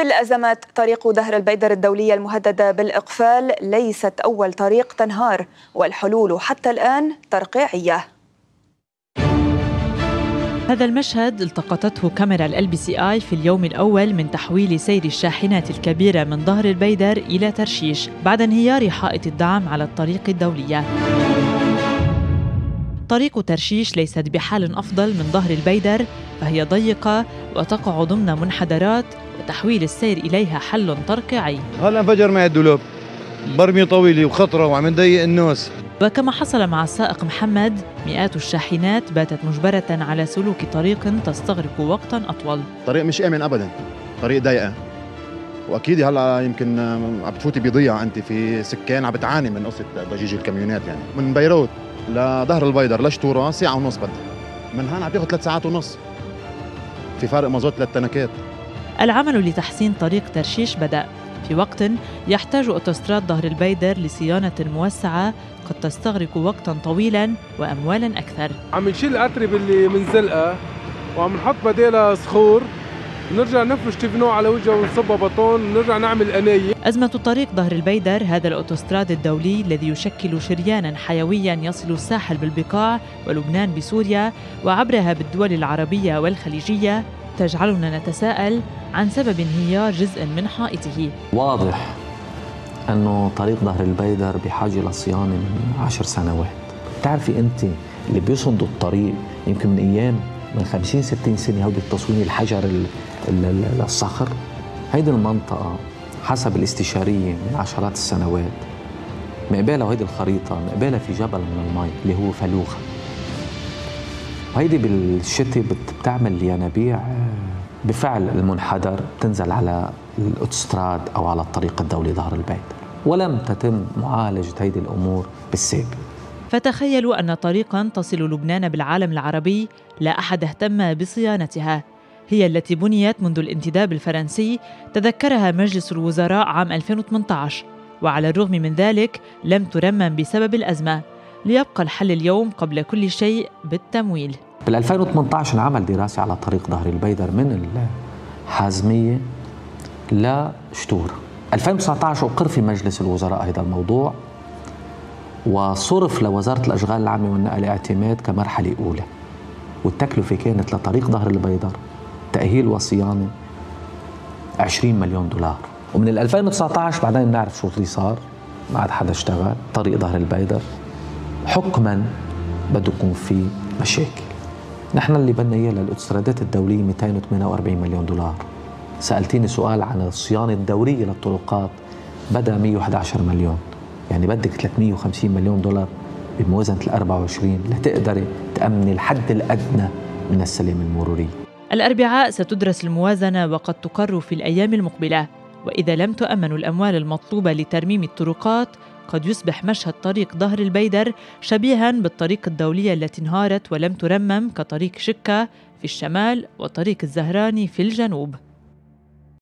في الأزمات طريق دهر البيدر الدولية المهددة بالإقفال ليست أول طريق تنهار والحلول حتى الآن ترقيعية هذا المشهد التقطته كاميرا ال بي سي اي في اليوم الأول من تحويل سير الشاحنات الكبيرة من ظهر البيدر إلى ترشيش بعد انهيار حائط الدعم على الطريق الدولية. طريق ترشيش ليست بحال أفضل من ظهر البيدر فهي ضيقة وتقع ضمن منحدرات وتحويل السير إليها حل ترقيعي. هلا انفجر معي الدولاب برمية طويلة وخطرة وعم نضيق الناس. وكما حصل مع السائق محمد مئات الشاحنات باتت مجبرة على سلوك طريق تستغرق وقتا أطول. طريق مش آمن أبدا. طريق ضيقة. وأكيد هلا يمكن عم بتفوتي بضيعة أنت في سكان عم بتعاني من قصة ضجيج الكاميونات يعني. من بيروت لظهر البيدر لشطوره ساعة ونص بدها من هون عم بياخذ ثلاث ساعات ونص. في فرق مازوت للتنكات العمل لتحسين طريق ترشيش بدأ. في وقت يحتاج أوتوستراد ظهر البيدر لصيانة موسعة قد تستغرق وقتا طويلا وأموالا أكثر. عم نشيل الأتربة اللي من زلقة وعم نحط بدالها صخور. نرجع نفرش تفنة على وجهه ونصبها باطون. ونرجع نعمل قناية. أزمة طريق ظهر البيدر هذا الأوتوستراد الدولي الذي يشكل شريانا حيويا يصل الساحل بالبقاع ولبنان بسوريا وعبرها بالدول العربية والخليجية. تجعلنا نتساءل عن سبب انهيار جزء من حائطه. واضح أنه طريق ظهر البيدر بحاجة لصيانة من عشر سنوات. بتعرفي أنت اللي بيصندوا الطريق يمكن من أيام من 50 60 سنة هودي التصوير الحجر الصخر؟ هيدي المنطقة حسب الاستشارية من عشرات السنوات. مقبالها هيدي الخريطة؟ مقبالها في جبل من المي اللي هو فلوخة. وهيدي بالشتاء بتعمل ينابيع بفعل المنحدر تنزل على الأوتستراد أو على الطريق الدولي ظهر البيت. ولم تتم معالجة هذه الأمور بالسابق فتخيلوا أن طريقا تصل لبنان بالعالم العربي لا أحد اهتم بصيانتها. هي التي بنيت منذ الانتداب الفرنسي تذكرها مجلس الوزراء عام 2018 وعلى الرغم من ذلك لم ترمم بسبب الأزمة. ليبقى الحل اليوم قبل كل شيء بالتمويل. بال 2018 انعمل دراسة على طريق ظهر البيدر من الحازمية لشتور. 2019 أقر في مجلس الوزراء هذا الموضوع وصرف لوزارة الأشغال العامة والنقل اعتماد كمرحلة أولى. والتكلفة كانت لطريق ظهر البيدر تأهيل وصيانة 20 مليون دولار. ومن 2019 بعدين بنعرف شو اللي صار ما عاد حدا اشتغل طريق ظهر البيدر حكما بده يكون في مشاكل. نحن اللي بدنا إياه للاوتوسترادات الدولية 248 مليون دولار. سألتيني سؤال عن الصيانة الدورية للطرقات بدأ 111 مليون. يعني بدك 350 مليون دولار بموازنة ال 24 لتقدري تأمني الحد الأدنى من السلامه المروريه الأربعاء ستدرس الموازنة وقد تقر في الأيام المقبلة وإذا لم تؤمن الأموال المطلوبة لترميم الطرقات قد يصبح مشهد طريق ظهر البيدر شبيها بالطريق الدولية التي انهارت ولم ترمم كطريق شكا في الشمال وطريق الزهراني في الجنوب.